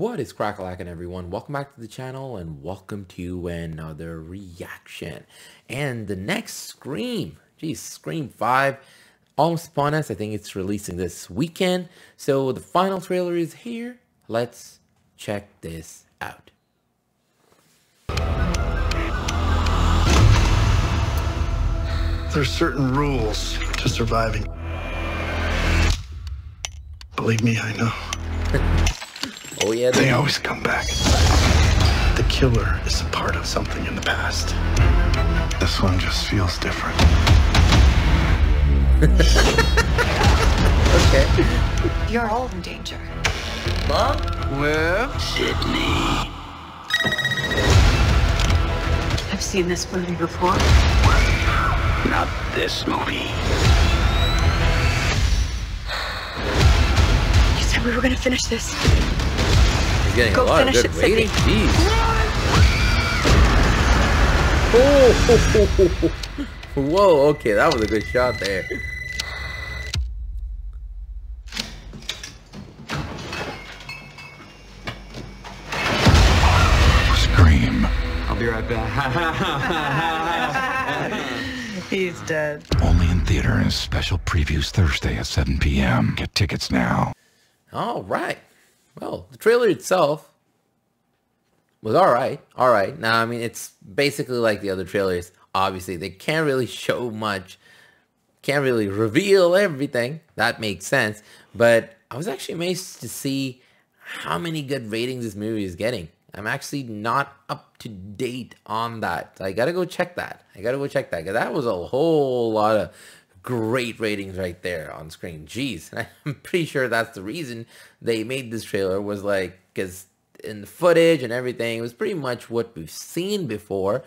What is crackalackin' everyone? Welcome back to the channel and welcome to another reaction. And the next Scream, geez, Scream 5, almost upon us. I think it's releasing this weekend. So the final trailer is here. Let's check this out. There's certain rules to surviving. Believe me, I know. Oh yeah, They the- always come back. The killer is a part of something in the past. This one just feels different. okay. You're all in danger. Sidney. I've seen this movie before. Not this movie. You said we were gonna finish this. He's getting Go a lot of finish good it, Sidney. ratings. Jeez. Oh, whoa, okay, that was a good shot there. Scream. I'll be right back. He's dead. Only in theater and special previews Thursday at 7 p.m. Get tickets now. All right. Well, the trailer itself was all right. All right. Now, I mean, it's basically like the other trailers. Obviously, they can't really show much, can't really reveal everything. That makes sense. But I was actually amazed to see how many good ratings this movie is getting. I'm actually not up to date on that. I gotta go check that. I gotta go check that because that was a whole lot of great ratings right there on screen. Jeez, I'm pretty sure that's the reason they made this trailer was like because in the footage and everything, it was pretty much what we've seen before,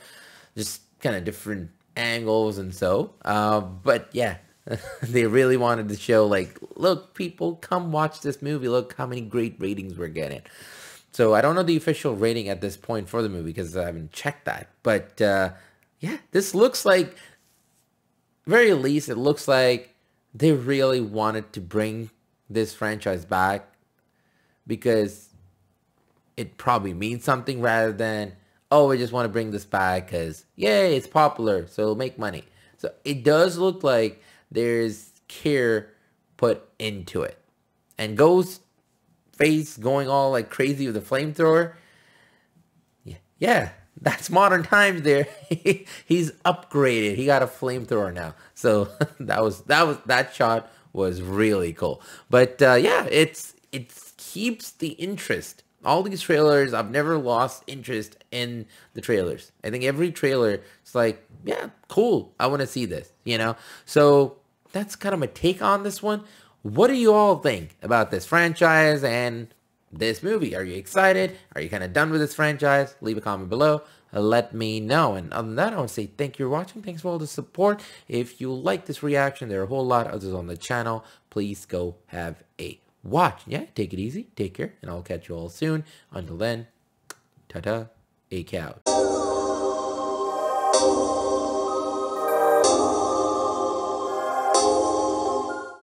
just kind of different angles and so. Uh, but yeah, they really wanted to show like, look, people, come watch this movie. Look how many great ratings we're getting. So I don't know the official rating at this point for the movie because I haven't checked that. But uh, yeah, this looks like, very least, it looks like they really wanted to bring this franchise back because it probably means something rather than, oh, we just want to bring this back because, yay, it's popular, so it'll make money. So it does look like there's care put into it. And Ghost face going all like crazy with a flamethrower. Yeah, that's modern times there. He's upgraded. He got a flamethrower now. So that was that was that shot was really cool. But uh, yeah, it's it keeps the interest. All these trailers, I've never lost interest in the trailers. I think every trailer is like, yeah, cool. I want to see this, you know? So that's kind of my take on this one. What do you all think about this franchise and this movie? Are you excited? Are you kind of done with this franchise? Leave a comment below. Let me know. And other than that, I want to say thank you for watching. Thanks for all the support. If you like this reaction, there are a whole lot of others on the channel. Please go have a watch. Yeah, take it easy. Take care. And I'll catch you all soon. Until then, ta-ta, a out.